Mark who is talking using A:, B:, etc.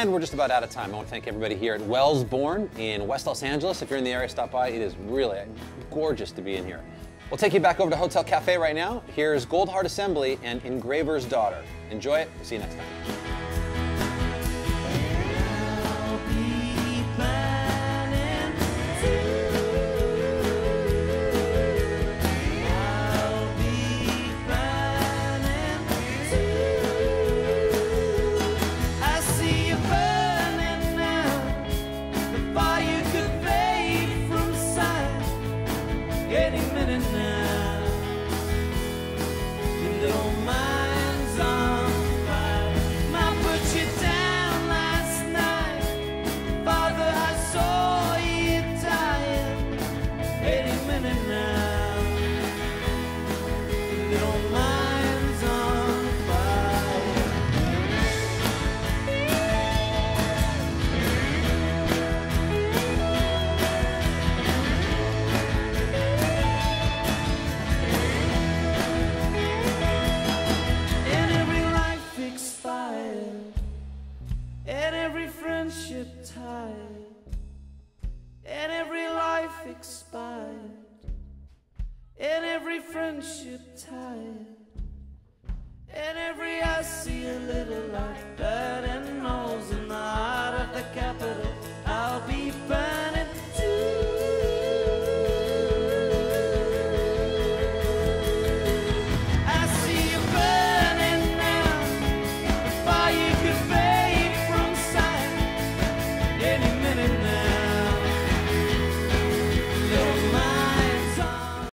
A: And we're just about out of time. I want to thank everybody here at Wellesbourne in West Los Angeles. If you're in the area, stop by. It is really gorgeous to be in here. We'll take you back over to Hotel Cafe right now. Here's Goldheart Assembly and Engraver's Daughter. Enjoy it. We'll see you next time.
B: Any minute now. Your little mind's on fire. I put you down last night. Father, I saw you dying any minute now. tied and every life expired and every friendship tied and every I see a little light burning holes in the heart of the capital.